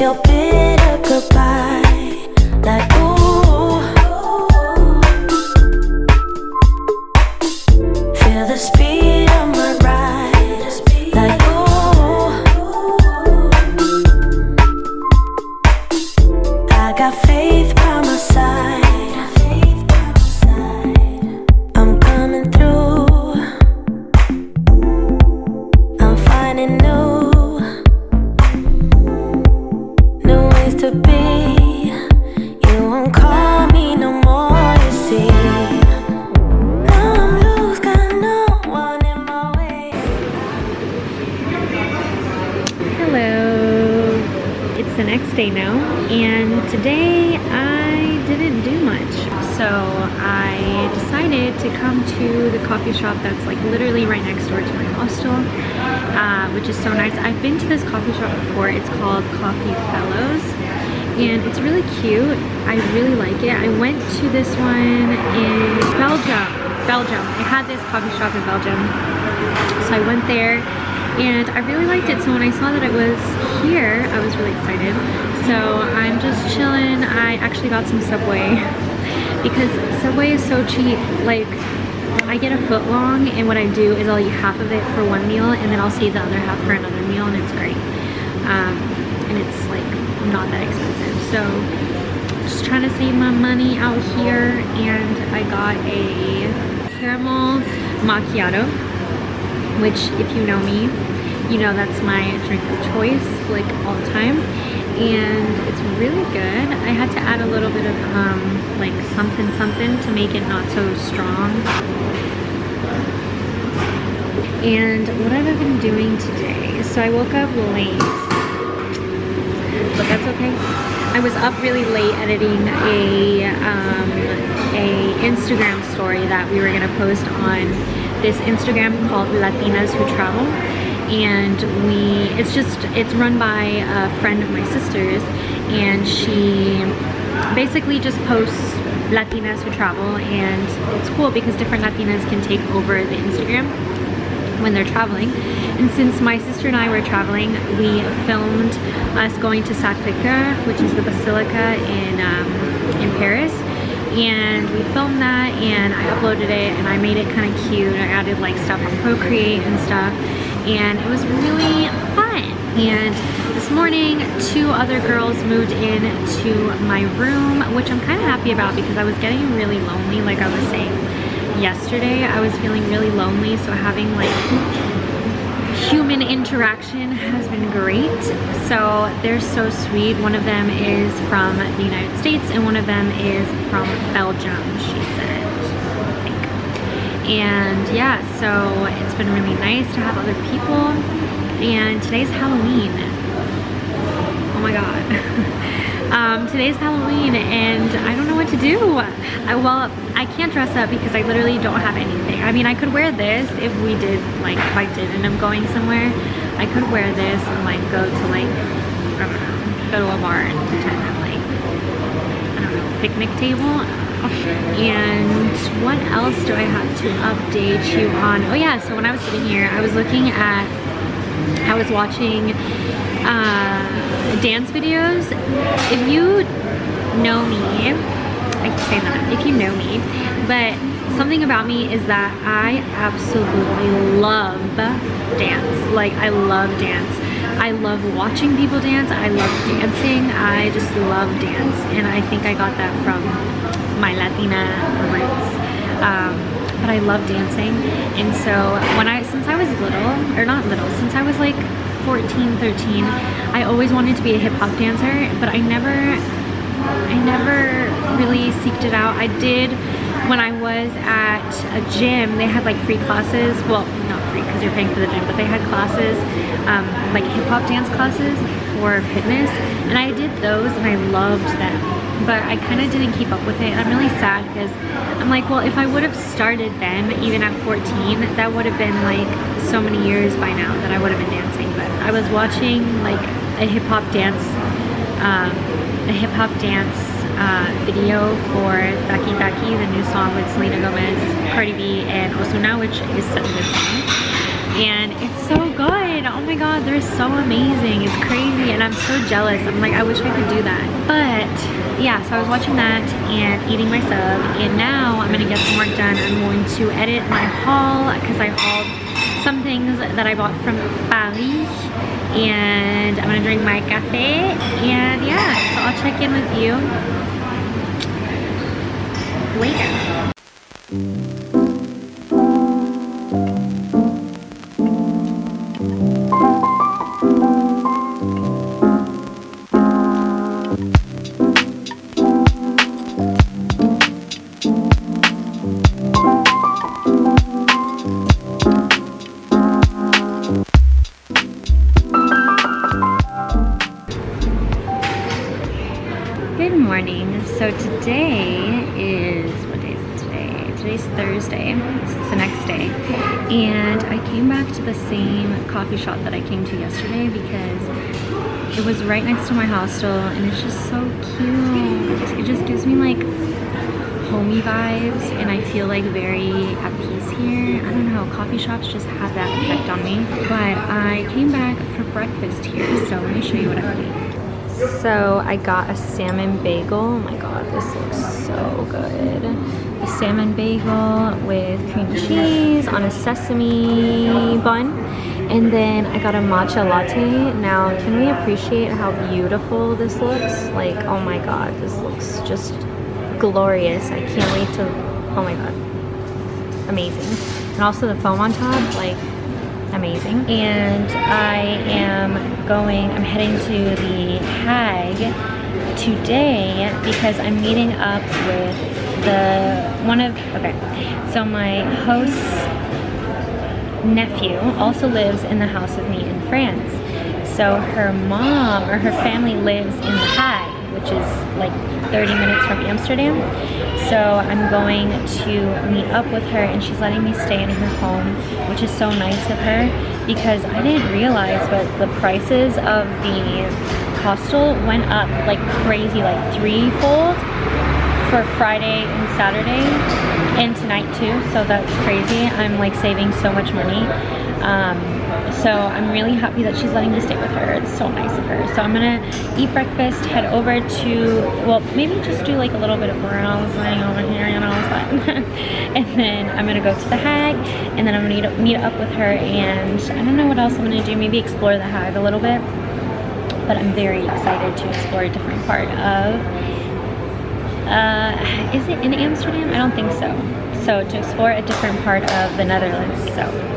your bitter goodbye. Like, ooh. Feel the speed. Uh, which is so nice. I've been to this coffee shop before. It's called Coffee Fellows and it's really cute. I really like it. I went to this one in Belgium. Belgium. I had this coffee shop in Belgium. So I went there and I really liked it so when I saw that it was here I was really excited so I'm just chilling I actually got some Subway because Subway is so cheap like I get a foot long and what I do is I'll eat half of it for one meal and then I'll save the other half for another meal and it's great um, and it's like not that expensive so just trying to save my money out here and I got a caramel macchiato which if you know me, you know that's my drink of choice like all the time. And it's really good. I had to add a little bit of um, like something something to make it not so strong. And what have I been doing today? So I woke up late, but that's okay. I was up really late editing a, um, a Instagram story that we were gonna post on this Instagram called Latinas Who Travel and we it's just it's run by a friend of my sister's and she basically just posts Latinas who travel and it's cool because different Latinas can take over the Instagram when they're traveling and since my sister and I were traveling we filmed us going to Sacré-Cœur which is the basilica in um, in Paris and we filmed that and I uploaded it and I made it kind of cute. I added like stuff on Procreate and stuff and it was really fun. And this morning, two other girls moved in to my room, which I'm kind of happy about because I was getting really lonely like I was saying yesterday. I was feeling really lonely so having like human interaction has been great. So they're so sweet. One of them is from the United States and one of them is from Belgium, she said. And yeah, so it's been really nice to have other people. And today's Halloween. Oh my god. Um, today's Halloween and I don't know what to do. I, well, I can't dress up because I literally don't have anything. I mean, I could wear this if we did, like, if I did and I'm going somewhere. I could wear this and, like, go to, like, I don't know, go to a bar and pretend I'm, like, I don't know, picnic table. And what else do I have to update you on? Oh yeah, so when I was sitting here, I was looking at, I was watching uh, dance videos. If you know me, I can say that, if you know me, but something about me is that I absolutely love dance. Like, I love dance. I love watching people dance. I love dancing. I just love dance. And I think I got that from my Latina roots. Um, but I love dancing. And so when I, since I was little, or not little, since I was like 14, 13, I always wanted to be a hip hop dancer, but I never, I never really seeked it out. I did when I was at a gym, they had like free classes. Well, not free because you're paying for the gym, but they had classes, um, like hip hop dance classes for fitness. And I did those and I loved them. But I kind of didn't keep up with it. I'm really sad because I'm like, well, if I would have started then, even at 14, that would have been like so many years by now that I would have been dancing. But I was watching like a hip hop dance, um, a hip hop dance uh, video for Taki Taki, the new song with Selena Gomez, Cardi B, and Ozuna, which is such a good song. And it's so good. Oh my god, they're so amazing. It's crazy and I'm so jealous. I'm like, I wish I could do that. But yeah, so I was watching that and eating my sub. And now I'm gonna get some work done. I'm going to edit my haul because I hauled some things that I bought from Paris and I'm gonna drink my cafe and yeah so I'll check in with you later Thursday, it's the next day. And I came back to the same coffee shop that I came to yesterday because it was right next to my hostel and it's just so cute. It just gives me like homey vibes and I feel like very at peace here. I don't know, coffee shops just have that effect on me. But I came back for breakfast here, so let me show you what I ate. So I got a salmon bagel. Oh my god, this looks so good. Salmon bagel with cream cheese on a sesame bun. And then I got a matcha latte. Now, can we appreciate how beautiful this looks? Like, oh my god, this looks just glorious. I can't wait to, oh my god, amazing. And also the foam on top, like, amazing. And I am going, I'm heading to the Hague today because I'm meeting up with the, one of, okay, so my host's nephew also lives in the house with me in France. So her mom or her family lives in The Hague, which is like 30 minutes from Amsterdam. So I'm going to meet up with her and she's letting me stay in her home, which is so nice of her because I didn't realize but the prices of the hostel went up like crazy, like threefold for Friday and Saturday and tonight too. So that's crazy. I'm like saving so much money. Um, so I'm really happy that she's letting me stay with her. It's so nice of her. So I'm gonna eat breakfast, head over to, well, maybe just do like a little bit of browsing over here, you know, and then I'm gonna go to the Hague, and then I'm gonna meet up, meet up with her, and I don't know what else I'm gonna do. Maybe explore the Hague a little bit. But I'm very excited to explore a different part of, uh, is it in Amsterdam? I don't think so. So to explore a different part of the Netherlands. So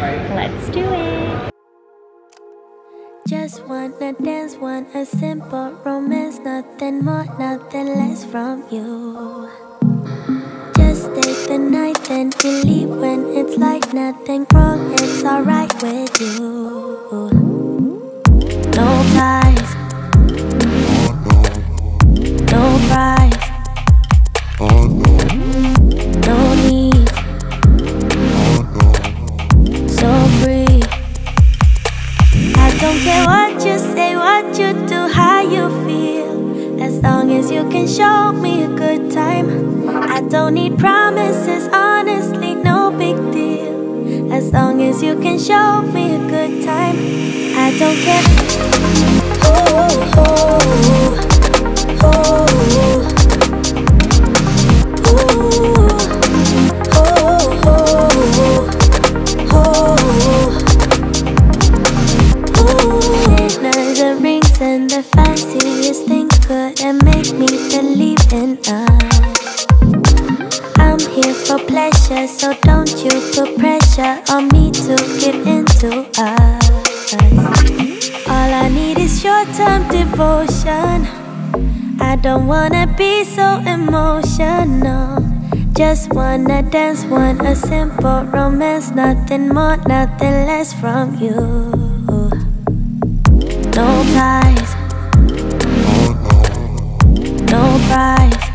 Let's do it. Just wanna dance, want a simple romance, nothing more, nothing less from you. Just stay the night, then we leave when it's like nothing wrong, it's alright with you. No ties, don't care. I don't wanna be so emotional. Just wanna dance, want a simple romance, nothing more, nothing less from you. No ties, no price,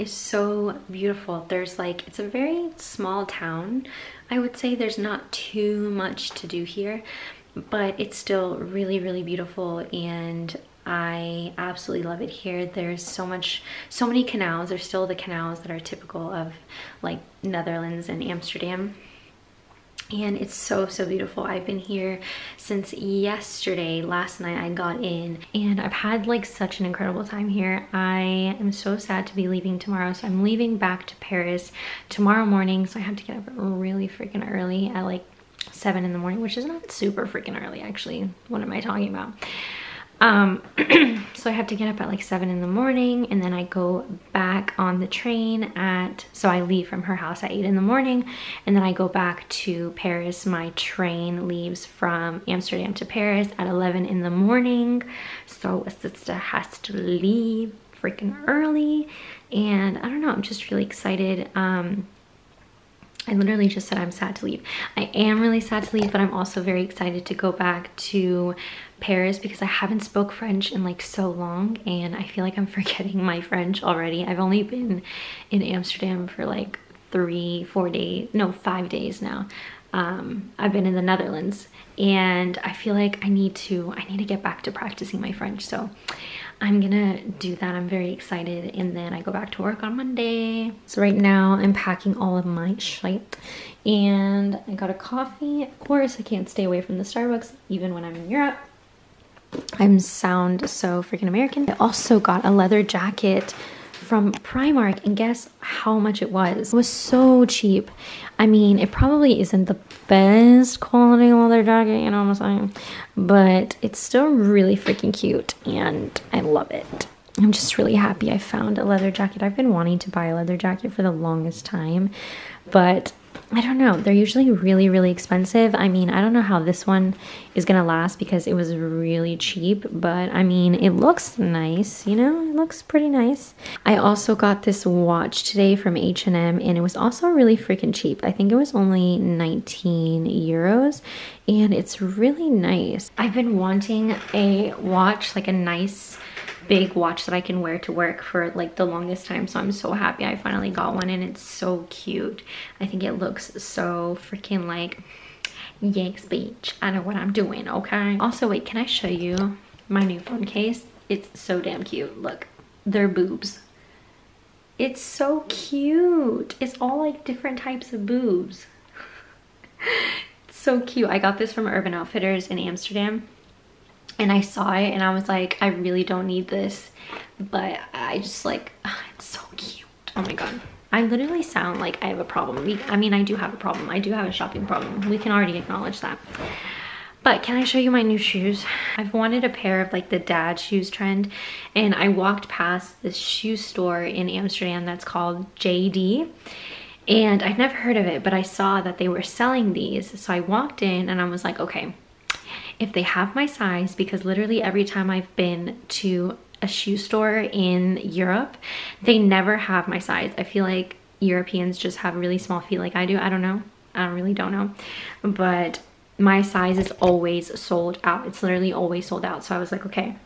is so beautiful. There's like, it's a very small town. I would say there's not too much to do here, but it's still really, really beautiful and I absolutely love it here. There's so much, so many canals. There's still the canals that are typical of like Netherlands and Amsterdam and it's so so beautiful i've been here since yesterday last night i got in and i've had like such an incredible time here i am so sad to be leaving tomorrow so i'm leaving back to paris tomorrow morning so i have to get up really freaking early at like seven in the morning, which is not super freaking early actually. What am I talking about? Um, so I have to get up at like seven in the morning and then I go back on the train at, so I leave from her house at eight in the morning and then I go back to Paris. My train leaves from Amsterdam to Paris at 11 in the morning. So a sister has to leave freaking early and I don't know, I'm just really excited. Um, I literally just said I'm sad to leave. I am really sad to leave, but I'm also very excited to go back to Paris because I haven't spoke French in like so long and I feel like I'm forgetting my French already. I've only been in Amsterdam for like three, four days, no, five days now. Um, I've been in the Netherlands and I feel like I need to, I need to get back to practicing my French. So I'm gonna do that. I'm very excited. And then I go back to work on Monday. So right now I'm packing all of my shit and I got a coffee. Of course, I can't stay away from the Starbucks even when I'm in Europe. I'm sound so freaking American. I also got a leather jacket from Primark and guess how much it was. It was so cheap. I mean, it probably isn't the best quality leather jacket, you know what I'm saying? But it's still really freaking cute and I love it. I'm just really happy I found a leather jacket. I've been wanting to buy a leather jacket for the longest time, but I don't know. They're usually really, really expensive. I mean, I don't know how this one is going to last because it was really cheap, but I mean, it looks nice, you know? It looks pretty nice. I also got this watch today from H&M and it was also really freaking cheap. I think it was only 19 euros and it's really nice. I've been wanting a watch, like a nice big watch that I can wear to work for like the longest time. So I'm so happy I finally got one and it's so cute. I think it looks so freaking like, Yanks Beach. I know what I'm doing, okay? Also, wait, can I show you my new phone case? It's so damn cute. Look, they're boobs. It's so cute. It's all like different types of boobs. so cute. I got this from Urban Outfitters in Amsterdam and I saw it and I was like, I really don't need this. But I just like, oh, it's so cute. Oh my God. I literally sound like I have a problem. I mean, I do have a problem. I do have a shopping problem. We can already acknowledge that. But can I show you my new shoes? I've wanted a pair of like the dad shoes trend and I walked past this shoe store in Amsterdam that's called JD and I'd never heard of it, but I saw that they were selling these. So I walked in and I was like, okay, if they have my size because literally every time I've been to a shoe store in Europe, they never have my size. I feel like Europeans just have really small feet like I do. I don't know. I really don't know. But my size is always sold out. It's literally always sold out. So I was like, okay,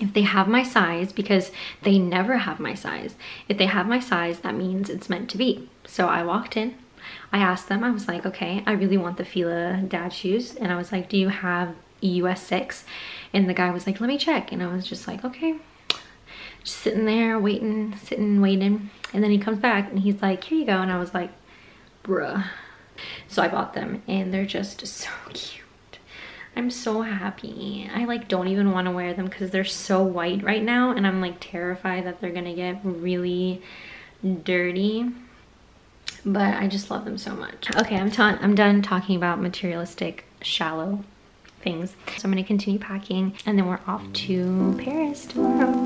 if they have my size, because they never have my size, if they have my size, that means it's meant to be. So I walked in, I asked them, I was like, okay, I really want the Fila dad shoes. And I was like, do you have EUS 6? And the guy was like, let me check. And I was just like, okay. Just sitting there waiting, sitting, waiting. And then he comes back and he's like, here you go. And I was like, bruh. So I bought them and they're just so cute. I'm so happy. I like don't even want to wear them because they're so white right now and I'm like terrified that they're gonna get really dirty but I just love them so much. Okay, I'm, I'm done talking about materialistic, shallow things. So I'm gonna continue packing and then we're off to Paris tomorrow.